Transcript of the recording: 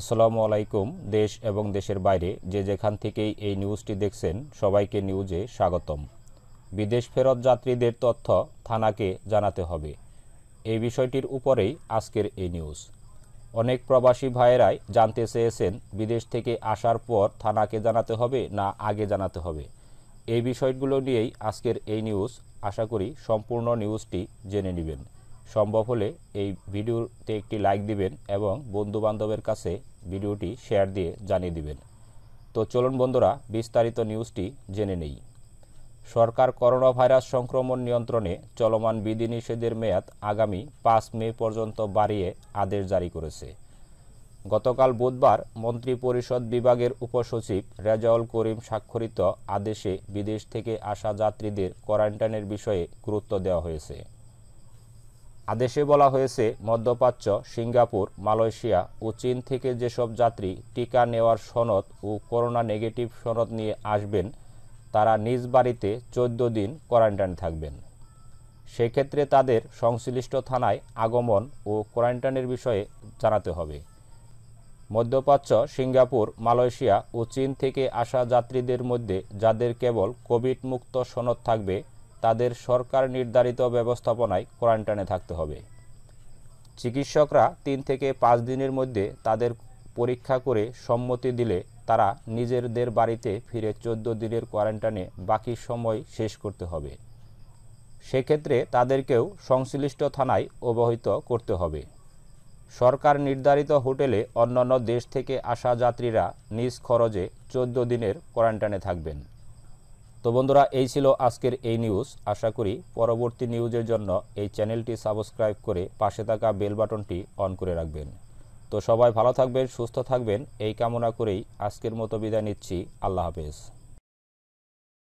আসসালামু আলাইকুম, দেশ এবং দেশের বাইরে যে যেখান থেকেই এই নিউজটি দেখছেন, সবাইকে নিউজে স্বাগতম। বিদেশ ফেরত যাত্রীদের তথ্য থানাকে জানাতে হবে। এই বিষয়টির উপরেই আজকের এই নিউজ। অনেক প্রবাসী ভাইয়েরাই জানতে চেয়েছেন, বিদেশ থেকে আসার পর থানাকে জানাতে হবে না আগে জানাতে হবে। এই বিষয়গুলো নিয়েই আজকের এই নিউজ। আশা করি সম্পূর্ণ নিউজটি জেনে নেবেন। সম্ভব হলে এই ভিডিওতে একটি লাইক দিবেন এবং বন্ধু বান্ধবের কাছে ভিডিওটি শেয়ার দিয়ে জানিয়ে দিবেন। তো চলুন বন্ধুরা, বিস্তারিত নিউজটি জেনে নেই। সরকার করোনা ভাইরাস সংক্রমণ নিয়ন্ত্রণে চলমান বিধিনিষেধের মেয়াদ আগামী পাঁচ মে পর্যন্ত বাড়িয়ে আদেশ জারি করেছে। গতকাল বুধবার মন্ত্রিপরিষদ বিভাগের উপসচিব রেজাউল করিম স্বাক্ষরিত আদেশে বিদেশ থেকে আসা যাত্রীদের কোয়ারেন্টাইনের বিষয়ে গুরুত্ব দেওয়া হয়েছে। আদেশে বলা হয়েছে মধ্যপ্রাচ্য সিঙ্গাপুর, মালয়েশিয়া ও চীন থেকে যেসব যাত্রী টিকা নেওয়ার সনদ ও করোনা নেগেটিভ সনদ নিয়ে আসবেন, তারা নিজ বাড়িতে চোদ্দ দিন কোয়ারেন্টাইন থাকবেন। সেক্ষেত্রে তাদের সংশ্লিষ্ট থানায় আগমন ও কোয়ারেন্টাইনের বিষয়ে জানাতে হবে। মধ্যপ্রাচ্য সিঙ্গাপুর, মালয়েশিয়া ও চীন থেকে আসা যাত্রীদের মধ্যে যাদের কেবল কোভিড মুক্ত সনদ থাকবে তাদের সরকার নির্ধারিত ব্যবস্থাপনায় কোয়ারেন্টাইনে থাকতে হবে। চিকিৎসকরা তিন থেকে পাঁচ দিনের মধ্যে তাদের পরীক্ষা করে সম্মতি দিলে তারা নিজেদের বাড়িতে ফিরে চোদ্দ দিনের কোয়ারেন্টাইনে বাকি সময় শেষ করতে হবে। সেক্ষেত্রে তাদেরকেও সংশ্লিষ্ট থানায় অবহিত করতে হবে। সরকার নির্ধারিত হোটেলে অন্যান্য দেশ থেকে আসা যাত্রীরা নিজ খরচে চোদ্দ দিনের কোয়ারেন্টাইনে থাকবেন। তো বন্ধুরা, এই ছিল আজকের এই নিউজ আশা করি পরবর্তী নিউজের জন্য এই চ্যানেলটি সাবস্ক্রাইব করে পাশে থাকা বেল বাটনটি অন করে রাখবেন। তো সবাই ভালো থাকবেন, সুস্থ থাকবেন, এই কামনা করেই আজকের মতো বিদায় নিচ্ছি। আল্লাহ হাফেজ।